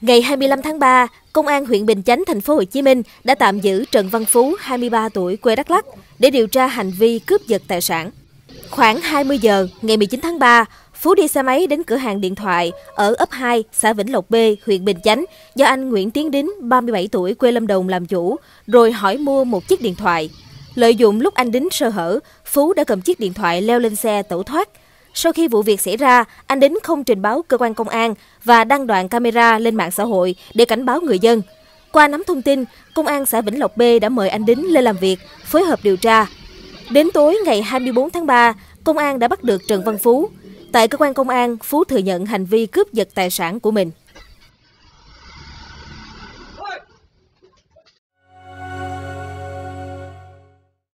Ngày 25 tháng 3, Công an huyện Bình Chánh, thành phố Hồ Chí Minh đã tạm giữ Trần Văn Phú, 23 tuổi, quê Đắk Lắk để điều tra hành vi cướp giật tài sản. Khoảng 20 giờ ngày 19 tháng 3, Phú đi xe máy đến cửa hàng điện thoại ở ấp 2, xã Vĩnh Lộc B, huyện Bình Chánh do anh Nguyễn Tiến Đính, 37 tuổi, quê Lâm Đồng làm chủ, rồi hỏi mua một chiếc điện thoại. Lợi dụng lúc anh Đính sơ hở, Phú đã cầm chiếc điện thoại leo lên xe tẩu thoát. Sau khi vụ việc xảy ra, anh Đính không trình báo cơ quan công an và đăng đoạn camera lên mạng xã hội để cảnh báo người dân. Qua nắm thông tin, Công an xã Vĩnh Lộc B đã mời anh Đính lên làm việc, phối hợp điều tra. Đến tối ngày 24 tháng 3, công an đã bắt được Trần Văn Phú. Tại cơ quan công an, Phú thừa nhận hành vi cướp giật tài sản của mình.